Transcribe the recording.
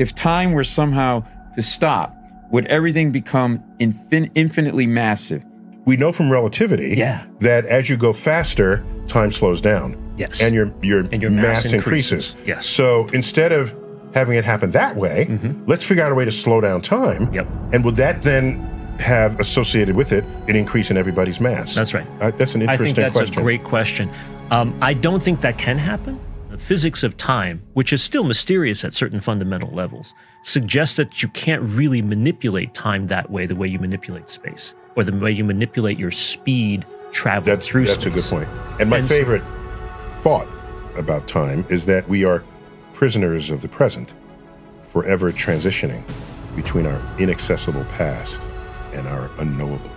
if time were somehow to stop, would everything become infin- infinitely massive? We know from relativity Yeah. that as you go faster, time slows down. Yes. And your your, And your mass mass, increases. increases. Yes. So instead of having it happen that way, let's figure out a way to slow down time. Mm-hmm. Yep. And would that then have associated with it an increase in everybody's mass? That's right. Uh, that's an interesting. I interesting think that's question. a great question. Um, I don't think that can happen. The physics of time, which is still mysterious at certain fundamental levels, suggests that you can't really manipulate time that way, the way you manipulate space, or the way you manipulate your speed travel That's through that's a good point. And my And so- favorite thought about time is that we are prisoners of the present, forever transitioning between our inaccessible past and our unknowable